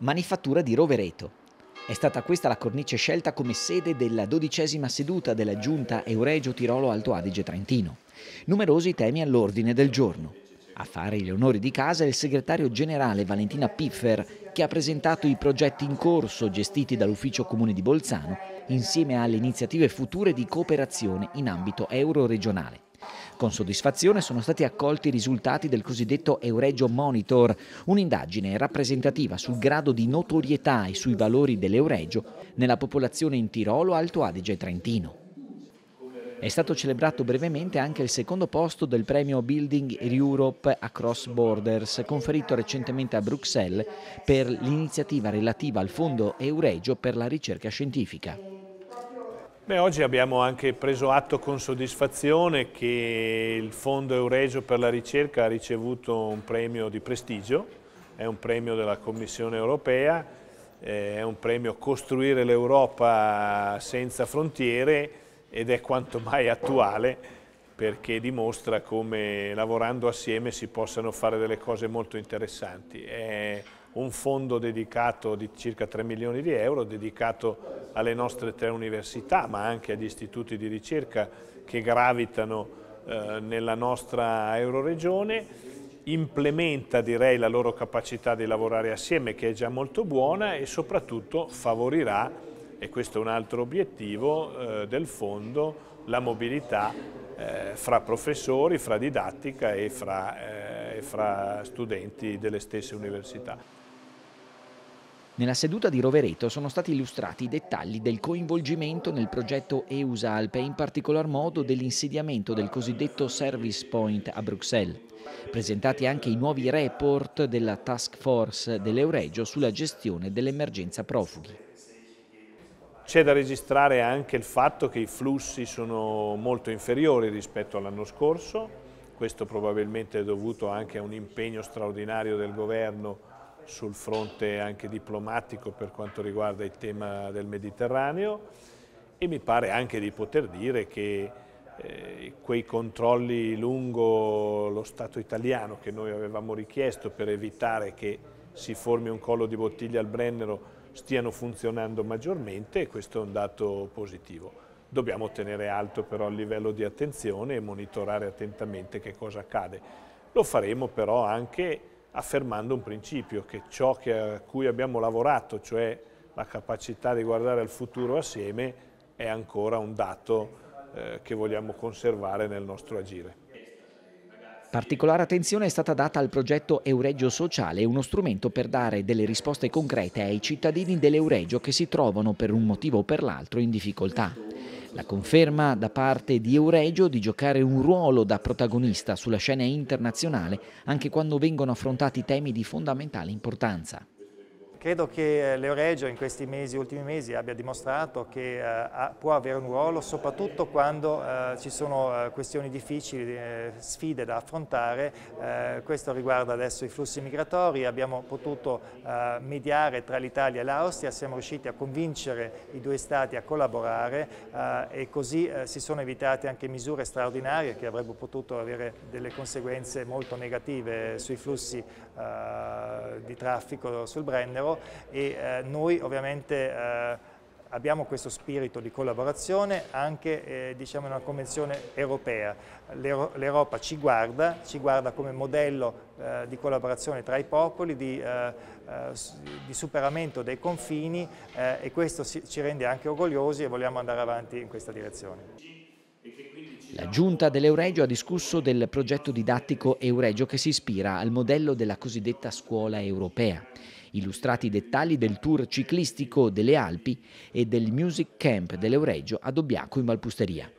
Manifattura di Rovereto. È stata questa la cornice scelta come sede della dodicesima seduta della Giunta Euregio Tirolo Alto Adige Trentino. Numerosi temi all'ordine del giorno. A fare gli onori di casa è il segretario generale Valentina Piffer, che ha presentato i progetti in corso gestiti dall'Ufficio Comune di Bolzano, insieme alle iniziative future di cooperazione in ambito euro-regionale. Con soddisfazione sono stati accolti i risultati del cosiddetto Euregio Monitor, un'indagine rappresentativa sul grado di notorietà e sui valori dell'Euregio nella popolazione in Tirolo, Alto Adige e Trentino. È stato celebrato brevemente anche il secondo posto del premio Building Europe Across Borders, conferito recentemente a Bruxelles per l'iniziativa relativa al Fondo Euregio per la ricerca scientifica. Beh, oggi abbiamo anche preso atto con soddisfazione che il Fondo Euregio per la ricerca ha ricevuto un premio di prestigio, è un premio della Commissione europea, eh, è un premio Costruire l'Europa senza frontiere ed è quanto mai attuale perché dimostra come lavorando assieme si possano fare delle cose molto interessanti. È un fondo dedicato di circa 3 milioni di euro, dedicato alle nostre tre università, ma anche agli istituti di ricerca che gravitano eh, nella nostra euroregione, implementa direi la loro capacità di lavorare assieme che è già molto buona e soprattutto favorirà e questo è un altro obiettivo eh, del fondo, la mobilità eh, fra professori, fra didattica e fra, eh, fra studenti delle stesse università. Nella seduta di Rovereto sono stati illustrati i dettagli del coinvolgimento nel progetto EUSALP e in particolar modo dell'insediamento del cosiddetto Service Point a Bruxelles. Presentati anche i nuovi report della task force dell'Euregio sulla gestione dell'emergenza profughi. C'è da registrare anche il fatto che i flussi sono molto inferiori rispetto all'anno scorso, questo probabilmente è dovuto anche a un impegno straordinario del governo sul fronte anche diplomatico per quanto riguarda il tema del Mediterraneo. E mi pare anche di poter dire che eh, quei controlli lungo lo Stato italiano che noi avevamo richiesto per evitare che si formi un collo di bottiglia al Brennero stiano funzionando maggiormente e questo è un dato positivo. Dobbiamo tenere alto però il livello di attenzione e monitorare attentamente che cosa accade. Lo faremo però anche affermando un principio, che ciò che a cui abbiamo lavorato, cioè la capacità di guardare al futuro assieme, è ancora un dato eh, che vogliamo conservare nel nostro agire. Particolare attenzione è stata data al progetto Euregio Sociale, uno strumento per dare delle risposte concrete ai cittadini dell'Euregio che si trovano per un motivo o per l'altro in difficoltà. La conferma da parte di Euregio di giocare un ruolo da protagonista sulla scena internazionale anche quando vengono affrontati temi di fondamentale importanza. Credo che eh, l'Euregio in questi mesi, ultimi mesi abbia dimostrato che eh, può avere un ruolo soprattutto quando eh, ci sono questioni difficili, sfide da affrontare, questo riguarda adesso i flussi migratori, abbiamo potuto mediare tra l'Italia e l'Austria, siamo riusciti a convincere i due Stati a collaborare e così si sono evitate anche misure straordinarie che avrebbero potuto avere delle conseguenze molto negative sui flussi di traffico sul Brennero europeo e eh, noi ovviamente eh, abbiamo questo spirito di collaborazione anche eh, diciamo, in una convenzione europea. L'Europa ci guarda, ci guarda come modello eh, di collaborazione tra i popoli, di, eh, eh di superamento dei confini e questo ci rende anche orgogliosi e vogliamo andare avanti in questa direzione. La giunta dell'Euregio ha discusso del progetto didattico Euregio che si ispira al modello della cosiddetta scuola europea illustrati i dettagli del tour ciclistico delle Alpi e del Music Camp dell'Euregio a Dobbiaco in Valpusteria.